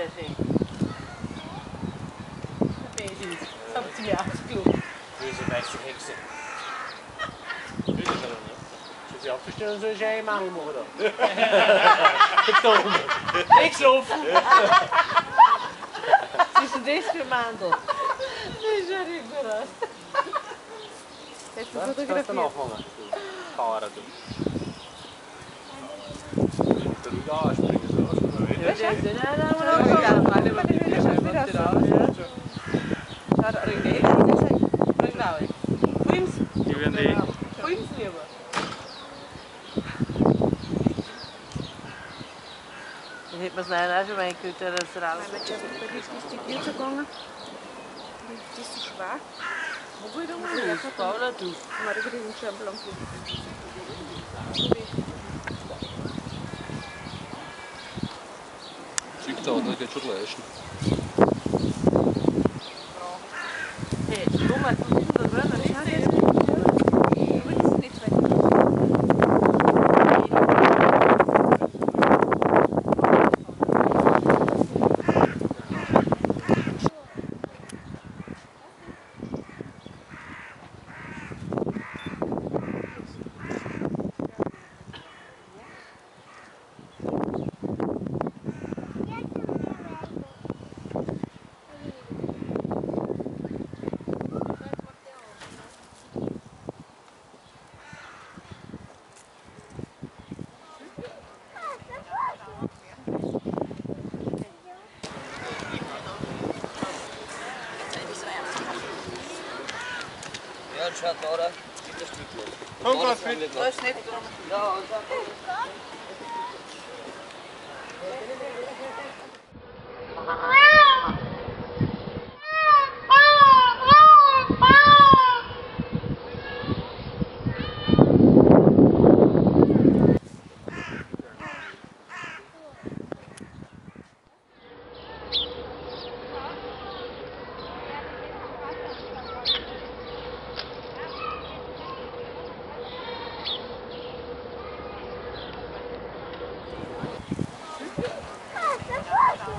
assim. Beijinhos. Sabe o club. Deze meisje heksen. Dit is er niet. Als je afgesteld zou zijn, maar mogen dat? Vertonen. Ik sloof. Tussen deze maand op. Nee, sorry, ik ben er. Heeft Dat is fotografie. dan afhangen. Camera doen. De daar springen zo, als je maar weet. Ja, deze, nee, nee, maar Ja, ook zo. ja, maar dat is weer zo weer zo. Ja, dat is nee. Wat nou? Queens. Queens leven. Je hebt maar snel als je mij kunt er restaurant. Met je die stukje te komen. Die is te zwaar. Hoe doe je dat maar? Paula naartoe. Maar ik denk zo belangrijk. Zeig da, das geht schon leisten. Hey, zat hoor. Ziet er stuk los. Ook wat vind je? Dat is net Ja,